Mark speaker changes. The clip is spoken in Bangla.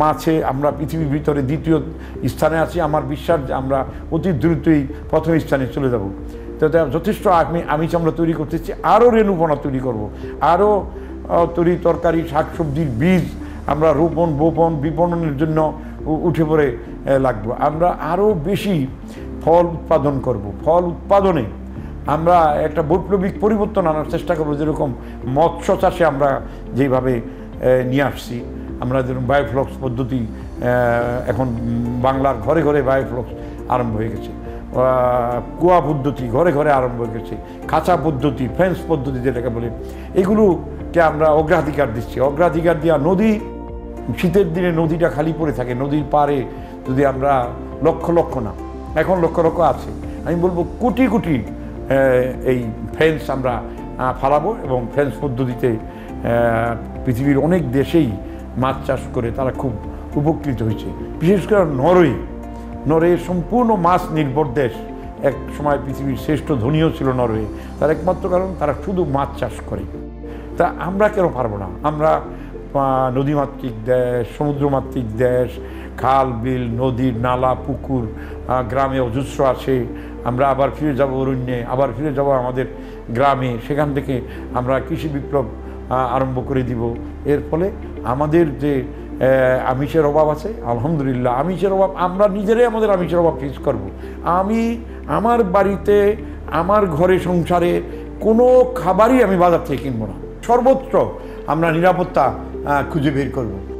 Speaker 1: মাছে আমরা পৃথিবীর ভিতরে দ্বিতীয় স্থানে আছি। আমার বিশ্বাস যে আমরা অতি দ্রুতই প্রথম স্থানে চলে যাব। তো যথেষ্ট আমি, আমিষ আমরা তৈরি করতেছি, আরও রেণুপনা তৈরি করব। আরও তরি তরকারি, শাকসবজির বীজ আমরা রোপণ, বোপন, বিপণনের জন্য উঠে পড়ে লাগবো। আমরা আরও বেশি ফল উৎপাদন করব। ফল উৎপাদনে আমরা একটা বৈপ্লবিক পরিবর্তন আনার চেষ্টা করব, যেরকম মৎস্য চাষে আমরা যেভাবে নিয়ে আসছি। আমরা যেরকম বায়োফ্লক্স পদ্ধতি এখন বাংলার ঘরে ঘরে বায়োফ্লক্স আরম্ভ হয়ে গেছে। কুয়া পদ্ধতি ঘরে ঘরে আরম্ভ হয়ে গেছে, খাঁচা পদ্ধতি ফেন্স পদ্ধতি যেটাকে বলে, এগুলোকে আমরা অগ্রাধিকার দিচ্ছি। অগ্রাধিকার দেওয়া নদী, শীতের দিনে নদীটা খালি পড়ে থাকে, নদীর পাড়ে যদি আমরা লক্ষ লক্ষ না, এখন লক্ষ লক্ষ আছে। আমি বলব কোটি কোটি এই ফেন্স আমরা ফালাবো এবং ফেন্স পদ্ধতিতে পৃথিবীর অনেক দেশেই মাছ চাষ করে তারা খুব উপকৃত হয়েছে। বিশেষ করে নরওয়ে। নরওয়ে সম্পূর্ণ মাছ নির্ভর দেশ। এক সময় পৃথিবীর শ্রেষ্ঠ ধনীও ছিল নরওয়ে। তার একমাত্র কারণ তারা শুধু মাছ চাষ করে। তা আমরা কেন পারব না? আমরা নদীমাতৃক দেশ, সমুদ্রমাতৃক দেশ, খাল, বিল, নদী, নালা, পুকুর গ্রামে অজস্র আছে। আমরা আবার ফিরে যাব অরণ্যে, আবার ফিরে যাব আমাদের গ্রামে। সেখান থেকে আমরা কৃষি বিপ্লব আরম্ভ করে দিব। এর ফলে আমাদের যে আমিষের অভাব আছে, আলহামদুলিল্লাহ, আমিষের অভাব, আমরা নিজেরাই আমাদের আমিষের অভাব ফেস করব। আমি, আমার বাড়িতে, আমার ঘরে, সংসারে কোনো খাবারই আমি বাজার থেকে কিনবো না। সর্বত্র আমরা নিরাপত্তা খুঁজে বের করব।